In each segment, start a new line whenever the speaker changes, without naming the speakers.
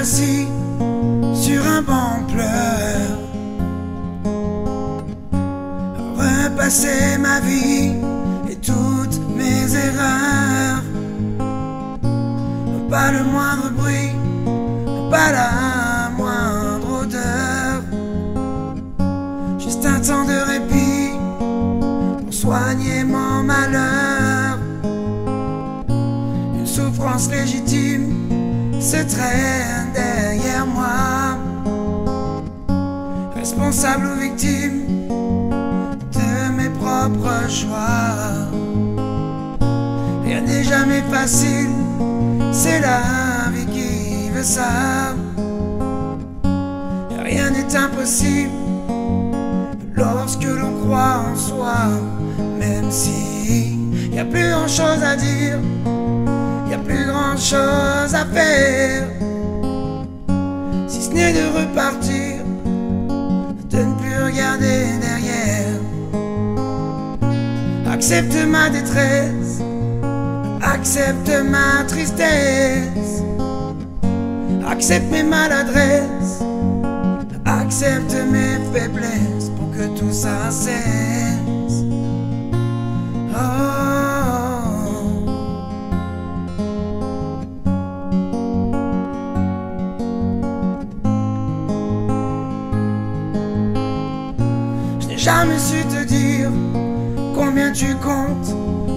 assis sur un banc pleure. Repasser ma vie et toutes mes erreurs. Pas le moindre bruit, pas la moindre odeur. Juste un temps de répit pour soigner mon malheur. Une souffrance légitime se traîne derrière moi. Responsable ou victime de mes propres choix. Rien n'est jamais facile, c'est la vie qui veut ça. Rien n'est impossible lorsque l'on croit en soi, même si y a plus grand chose à dire y a plus grand chose à faire, si ce n'est de repartir, de ne plus regarder derrière. Accepte ma détresse, accepte ma tristesse, accepte mes maladresses, accepte mes faiblesses pour que tout ça cesse. Jamais su te dire combien tu comptes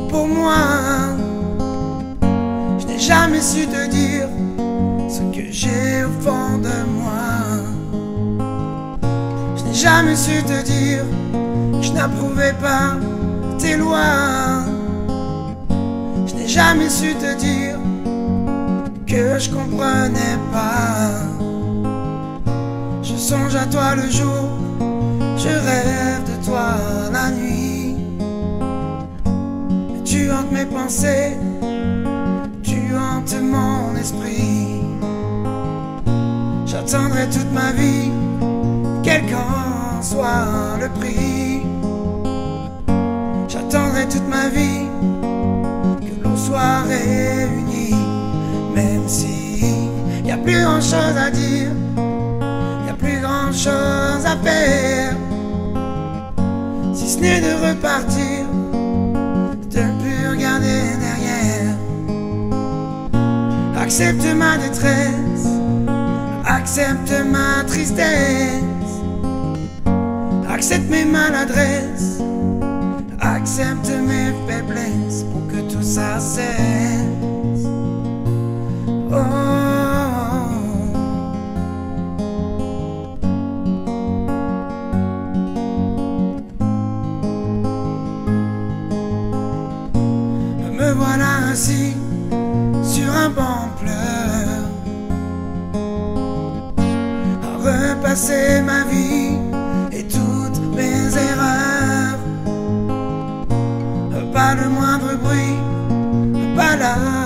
pour moi. Je n'ai jamais su te dire ce que j'ai au fond de moi. Je n'ai jamais su te dire que je n'approuvais pas tes lois. Je n'ai jamais su te dire que je comprenais pas. Je songe à toi le jour je rêve de toi la nuit. Tu hantes mes pensées, tu hantes mon esprit. J'attendrai toute ma vie, quel qu'en soit le prix. J'attendrai toute ma vie que l'on soit réunis, même si y a plus grand chose à dire, y a plus grand chose à faire si ce n'est de repartir, de ne plus regarder derrière. Accepte ma détresse, accepte ma tristesse, accepte mes maladresses, accepte mes faiblesses pour que tout ça cesse. Voilà assis sur un banc à repasser ma vie et toutes mes erreurs. Pas le moindre bruit, pas la